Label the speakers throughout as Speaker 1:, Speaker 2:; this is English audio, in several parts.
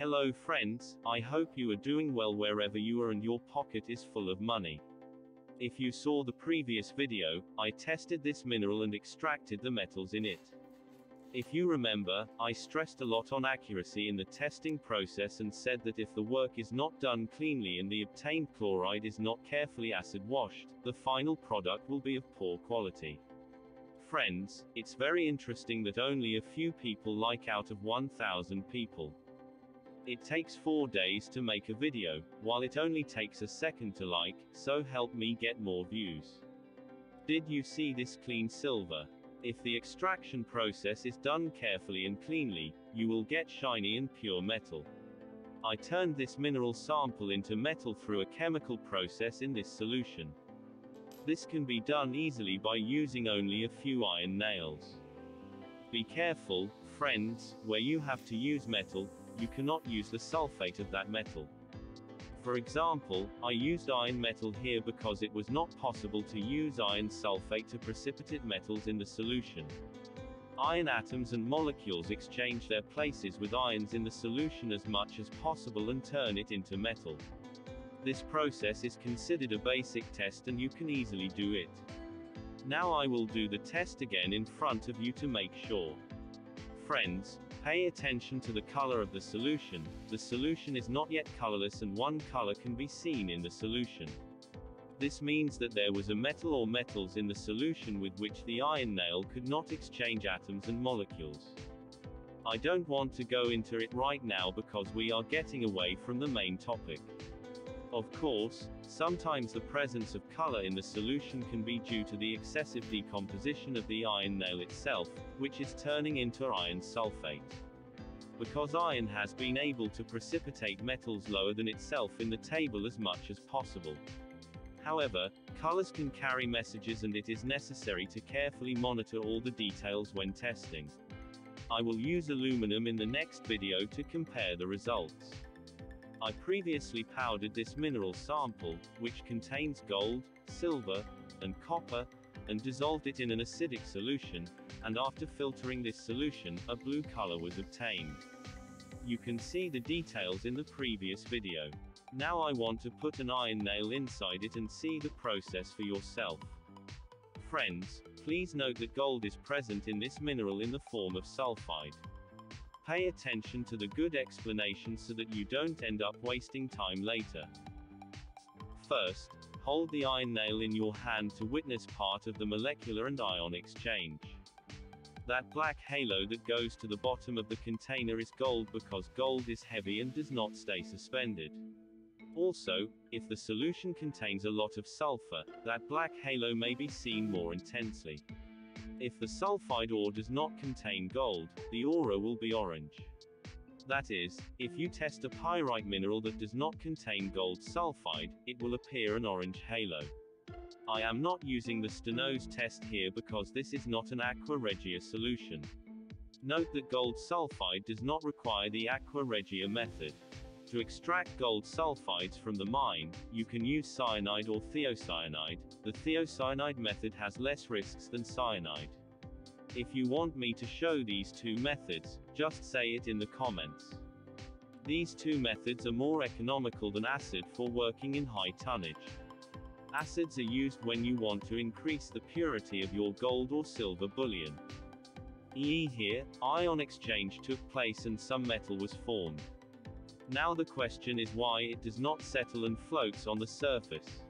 Speaker 1: Hello friends, I hope you are doing well wherever you are and your pocket is full of money. If you saw the previous video, I tested this mineral and extracted the metals in it. If you remember, I stressed a lot on accuracy in the testing process and said that if the work is not done cleanly and the obtained chloride is not carefully acid washed, the final product will be of poor quality. Friends, it's very interesting that only a few people like out of 1000 people. It takes 4 days to make a video, while it only takes a second to like, so help me get more views. Did you see this clean silver? If the extraction process is done carefully and cleanly, you will get shiny and pure metal. I turned this mineral sample into metal through a chemical process in this solution. This can be done easily by using only a few iron nails. Be careful, friends, where you have to use metal, you cannot use the sulfate of that metal. For example, I used iron metal here because it was not possible to use iron sulfate to precipitate metals in the solution. Iron atoms and molecules exchange their places with ions in the solution as much as possible and turn it into metal. This process is considered a basic test and you can easily do it. Now I will do the test again in front of you to make sure. Friends, Pay attention to the color of the solution, the solution is not yet colorless and one color can be seen in the solution. This means that there was a metal or metals in the solution with which the iron nail could not exchange atoms and molecules. I don't want to go into it right now because we are getting away from the main topic. Of course, sometimes the presence of color in the solution can be due to the excessive decomposition of the iron nail itself, which is turning into iron sulfate. Because iron has been able to precipitate metals lower than itself in the table as much as possible. However, colors can carry messages and it is necessary to carefully monitor all the details when testing. I will use aluminum in the next video to compare the results. I previously powdered this mineral sample, which contains gold, silver, and copper, and dissolved it in an acidic solution, and after filtering this solution, a blue color was obtained. You can see the details in the previous video. Now I want to put an iron nail inside it and see the process for yourself. Friends, please note that gold is present in this mineral in the form of sulfide. Pay attention to the good explanation so that you don't end up wasting time later. First, hold the iron nail in your hand to witness part of the molecular and ion exchange. That black halo that goes to the bottom of the container is gold because gold is heavy and does not stay suspended. Also, if the solution contains a lot of sulfur, that black halo may be seen more intensely. If the sulfide ore does not contain gold, the aura will be orange. That is, if you test a pyrite mineral that does not contain gold sulfide, it will appear an orange halo. I am not using the Stannous test here because this is not an aqua regia solution. Note that gold sulfide does not require the aqua regia method. To extract gold sulfides from the mine, you can use cyanide or thiocyanide. The thiocyanide method has less risks than cyanide. If you want me to show these two methods, just say it in the comments. These two methods are more economical than acid for working in high tonnage. Acids are used when you want to increase the purity of your gold or silver bullion. E here, ion exchange took place and some metal was formed. Now the question is why it does not settle and floats on the surface.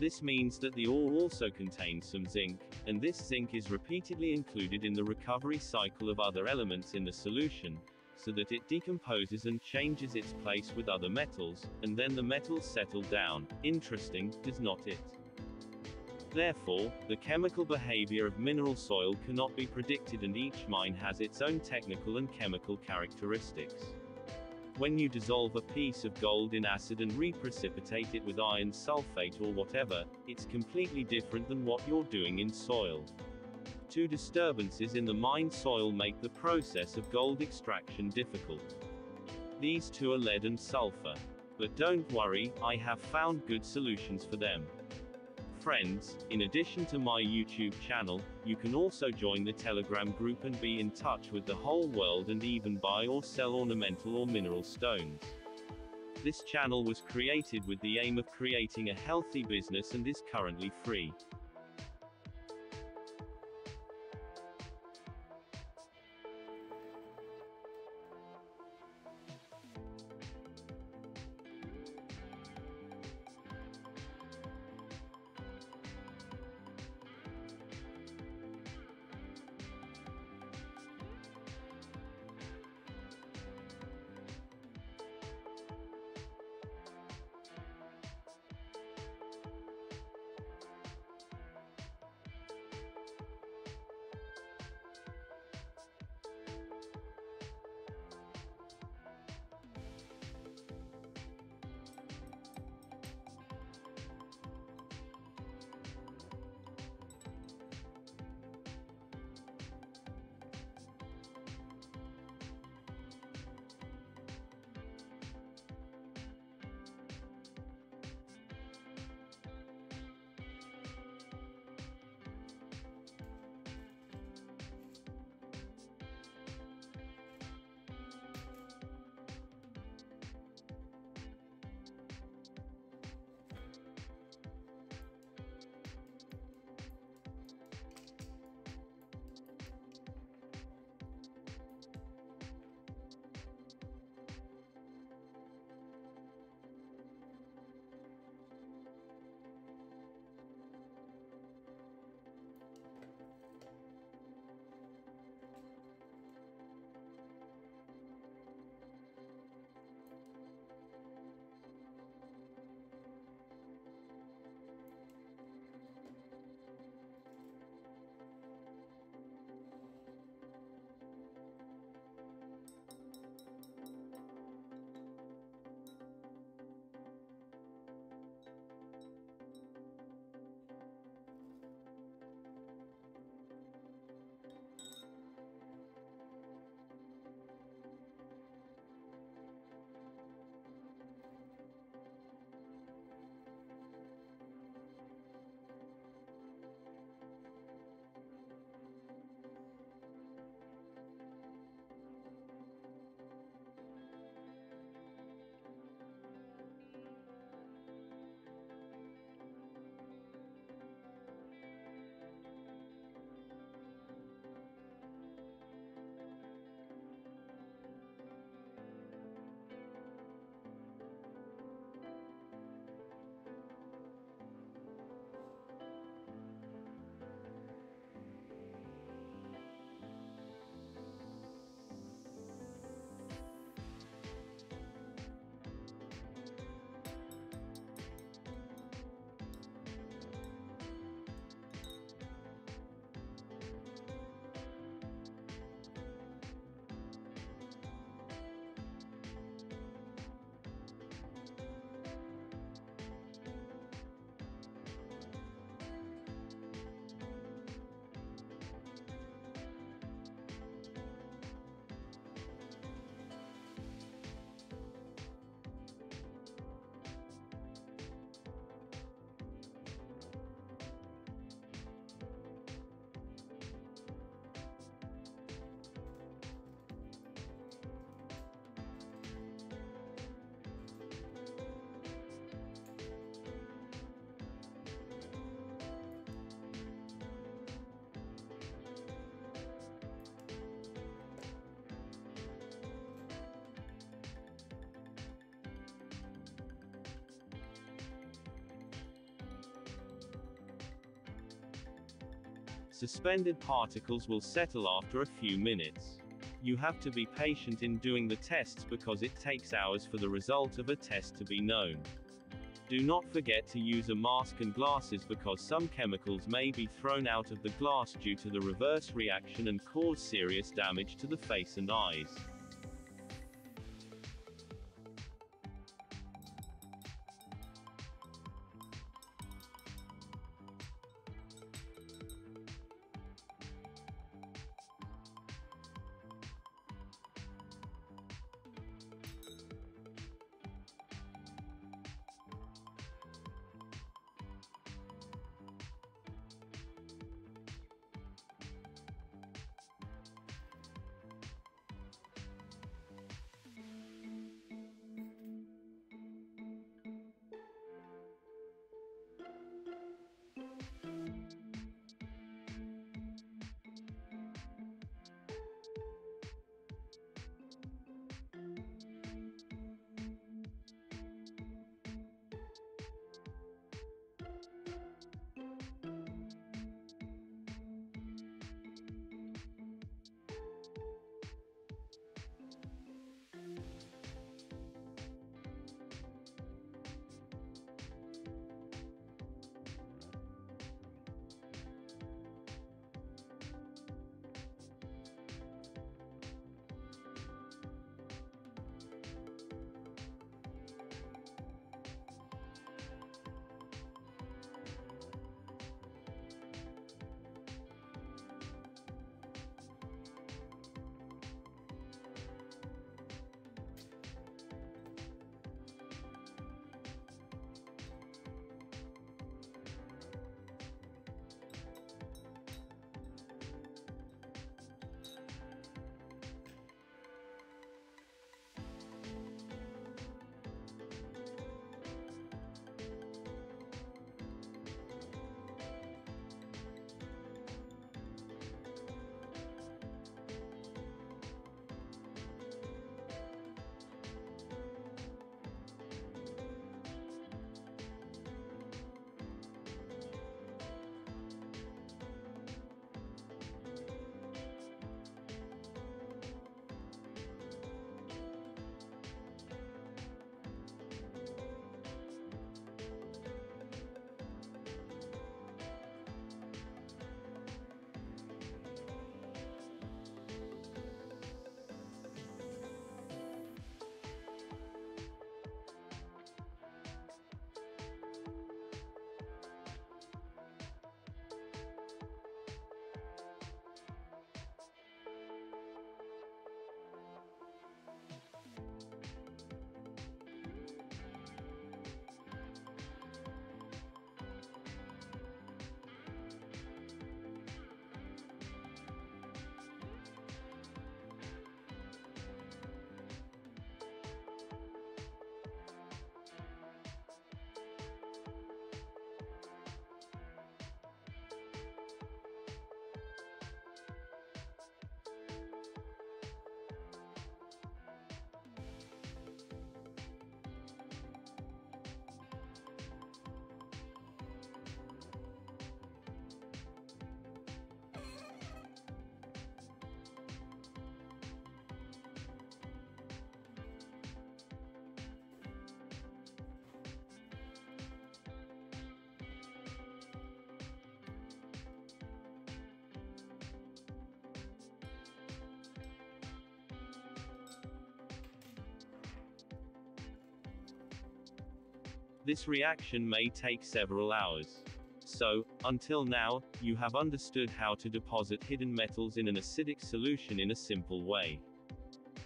Speaker 1: This means that the ore also contains some zinc, and this zinc is repeatedly included in the recovery cycle of other elements in the solution, so that it decomposes and changes its place with other metals, and then the metals settle down. Interesting, does not it? Therefore, the chemical behavior of mineral soil cannot be predicted and each mine has its own technical and chemical characteristics. When you dissolve a piece of gold in acid and reprecipitate it with iron sulfate or whatever, it's completely different than what you're doing in soil. Two disturbances in the mine soil make the process of gold extraction difficult. These two are lead and sulfur. But don't worry, I have found good solutions for them. Friends, in addition to my YouTube channel, you can also join the Telegram group and be in touch with the whole world and even buy or sell ornamental or mineral stones. This channel was created with the aim of creating a healthy business and is currently free. Suspended particles will settle after a few minutes. You have to be patient in doing the tests because it takes hours for the result of a test to be known. Do not forget to use a mask and glasses because some chemicals may be thrown out of the glass due to the reverse reaction and cause serious damage to the face and eyes. This reaction may take several hours. So, until now, you have understood how to deposit hidden metals in an acidic solution in a simple way.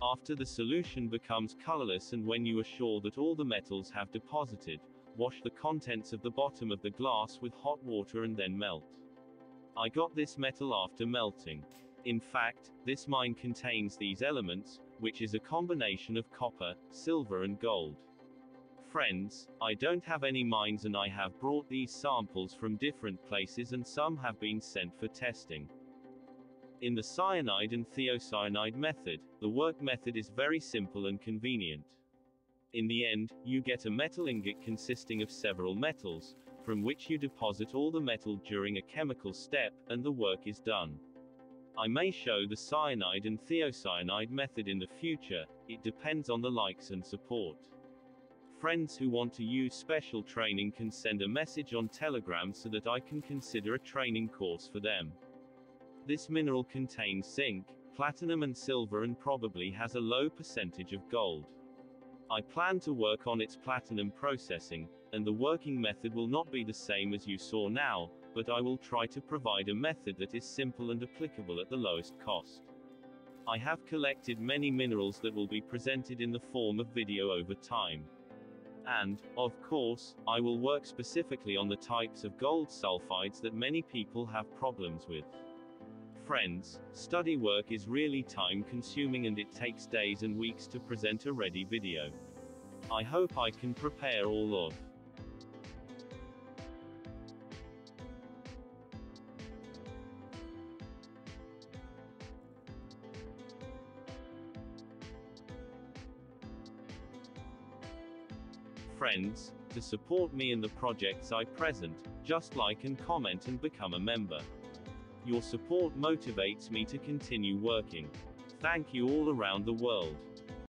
Speaker 1: After the solution becomes colorless and when you are sure that all the metals have deposited, wash the contents of the bottom of the glass with hot water and then melt. I got this metal after melting. In fact, this mine contains these elements, which is a combination of copper, silver and gold. Friends, I don't have any mines and I have brought these samples from different places and some have been sent for testing. In the cyanide and thiocyanide method, the work method is very simple and convenient. In the end, you get a metal ingot consisting of several metals, from which you deposit all the metal during a chemical step, and the work is done. I may show the cyanide and thiocyanide method in the future, it depends on the likes and support. Friends who want to use special training can send a message on Telegram so that I can consider a training course for them. This mineral contains zinc, platinum and silver and probably has a low percentage of gold. I plan to work on its platinum processing, and the working method will not be the same as you saw now, but I will try to provide a method that is simple and applicable at the lowest cost. I have collected many minerals that will be presented in the form of video over time. And, of course, I will work specifically on the types of gold sulfides that many people have problems with. Friends, study work is really time consuming and it takes days and weeks to present a ready video. I hope I can prepare all of friends, to support me in the projects I present, just like and comment and become a member. Your support motivates me to continue working. Thank you all around the world.